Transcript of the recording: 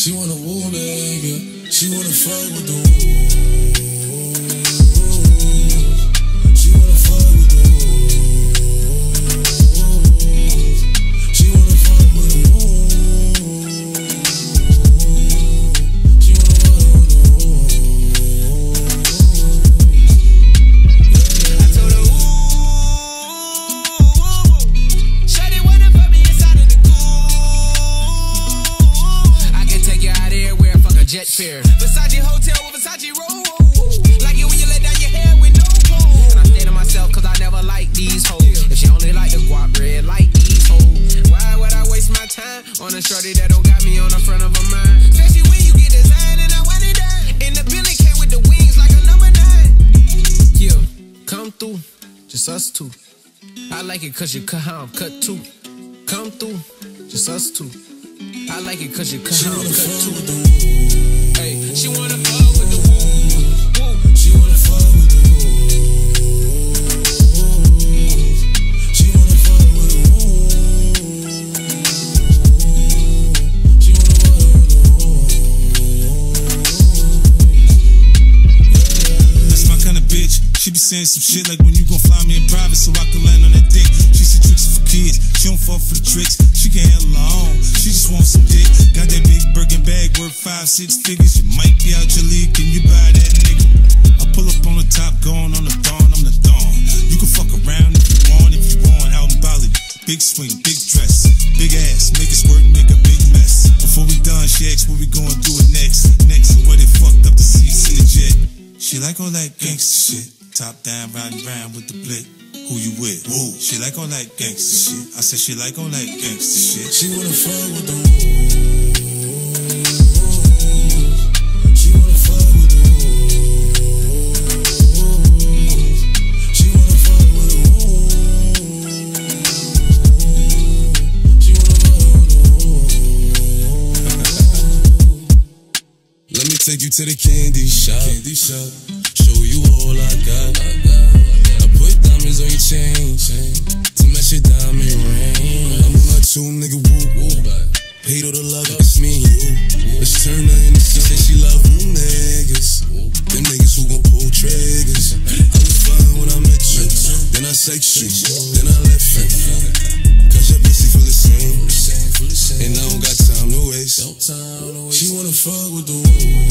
She wanna woo nigga. She wanna fuck with the woo. Jet fare. Versace hotel with Versace room. Like it when you let down your hair with no comb. And I stay to myself cause I never like these hoes. If she only like the guap red, like these hoes. Why would I waste my time on a shorty that don't got me on the front of a mind? Especially when you get designed and I want it done. And the Billy came with the wings like a number nine. Yeah, come through, just us two. I like it cause you cut how I'm cut too. Come through, just us two. I like it cause you cut how I'm cut too. She wanna fuck with the woo. She wanna fuck with the woo. She wanna fuck with the woo. She wanna fuck with the woo. That's my kind of bitch. She be saying some shit like when you gon' fly me in private so I can land on that dick. She said tricks for kids. She don't fall for the tricks. She can handle her own. She just wants worth five, six figures. You might be out your league. Can you buy that nigga? I pull up on the top, going on the thorn. I'm the dawn. You can fuck around if you want, if you want. Out in Bali. Big swing, big dress, big ass, make it squirt make a big mess. Before we done, she asked what we gonna do it next. Next, and where they fucked up the seats in the jet. She like all that gangster shit. Top down, riding round with the blick. Who you with? Woo. She like all that gangster shit. I said she like all that gangster shit. She wanna fuck with the. Take you to the candy shop. Candy shop. Show you all I got. I put diamonds on your chain, chain to match your diamond ring. I'm on my two nigga woo woo. Paid all the love, it's me and you. Let's turn her into she said she love who niggas. Them niggas who gon' pull triggers. I was fine when I met you. Then I sex you. Then I left you. Cause your pussy feel the same. And I don't got time to waste. She wanna fuck with the woo.